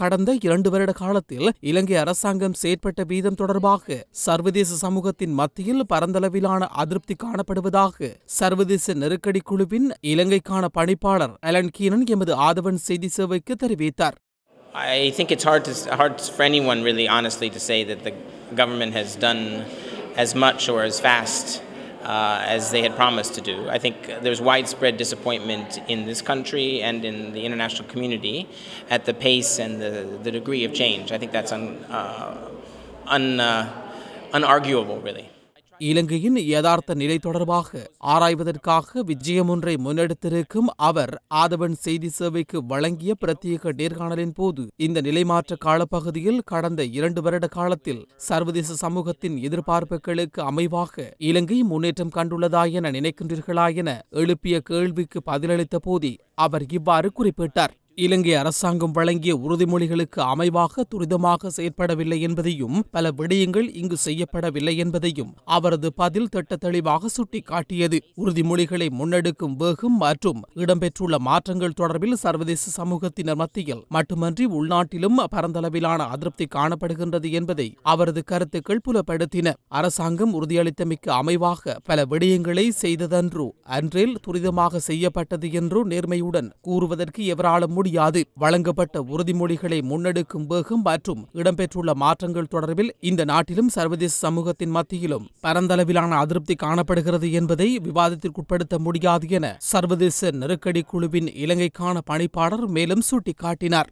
கடந்த இரண்டு வருட காலத்தில் இலங்கை அரசாங்கம் செயற்பட்ட வீதம் தொடர்பாக சர்வதேச சமூகத்தின் மத்தியில் பரந்தளவிலான அதிருப்தி காணப்படுவதாக சர்வதேச நெருக்கடி குழுவின் இலங்கைக்கான பணிப்பாளர் அலன் கீனன் எமது ஆதவன் செய்தி சேவைக்கு தெரிவித்தார். I think it's hard to hard for anyone really honestly to say that the government has done as much or as fast uh, as they had promised to do. I think there's widespread disappointment in this country and in the international community at the pace and the, the degree of change. I think that's un, uh, un, uh, unarguable, really. இலங்கையின் யதார்த்த நிலை தொடர்பாக ஆராய்வதற்காக விஜயம் ஒன்றை முன்னெடுத்திருக்கும் அவர் ஆதவன் செய்தி சேவைக்கு வழங்கிய பிரத்யேக நேர்காணலின் போது இந்த நிலைமாற்ற காலப்பகுதியில் கடந்த இரண்டு வருட காலத்தில் சர்வதேச சமூகத்தின் எதிர்பார்ப்புகளுக்கு அமைவாக இலங்கை முன்னேற்றம் கண்டுள்ளதா என நினைக்கின்றீர்களா என எழுப்பிய கேள்விக்கு பதிலளித்த போதே அவர் இவ்வாறு குறிப்பிட்டார். இலங்கை அரசாங்கம் வழங்கிய உறுதிமொழிகளுக்கு அமைவாக துரிதமாக செயற்படவில்லை என்பதையும் பல விடயங்கள் இங்கு செய்யப்படவில்லை என்பதையும் அவரது பதில் திட்ட தெளிவாக சுட்டிக்காட்டியது. உறுதிமொழிகளை முன்னெடுக்கும் வேகம் மற்றும் இடம்பெற்றுள்ள மாற்றங்கள் தொடர்பில் சர்வதேச சமூகத்தினர் மத்தியில் மட்டுமன்றி உள்நாட்டிலும் பரந்தளவிலான அதிருப்தி காணப்படுகின்றது என்பதை அவரது கருத்துக்கள் புலப்படுத்தின. அரசாங்கம் உறுதியளித்தமைக்கு அமைவாக பல விடயங்களை செய்ததன்று அன்றில் துரிதமாக செய்யப்பட்டது என்று நேர்மையுடன் கூறுவதற்கு எவராலும் முடியாது. வழங்கப்பட்ட உறுதிமொழிகளை முன்னெடுக்கும் வேகம் மற்றும் இடம்பெற்றுள்ள மாற்றங்கள் தொடர்பில் இந்த நாட்டிலும் சர்வதேச சமூகத்தின் மத்தியிலும் பரந்தளவிலான அதிருப்தி காணப்படுகிறது என்பதை விவாதத்திற்குட்படுத்த முடியாது என சர்வதேச நெருக்கடி குழுவின் இலங்கைக்கான பணிப்பாளர் மேலும் சுட்டிக்காட்டினார்.